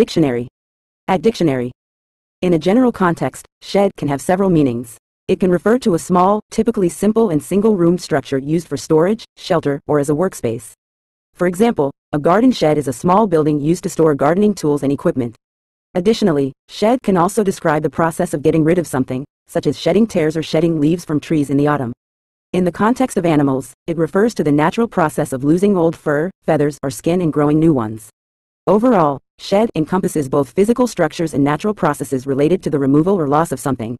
Dictionary. At dictionary. In a general context, shed can have several meanings. It can refer to a small, typically simple and single-room structure used for storage, shelter, or as a workspace. For example, a garden shed is a small building used to store gardening tools and equipment. Additionally, shed can also describe the process of getting rid of something, such as shedding tears or shedding leaves from trees in the autumn. In the context of animals, it refers to the natural process of losing old fur, feathers, or skin and growing new ones. Overall, shed encompasses both physical structures and natural processes related to the removal or loss of something.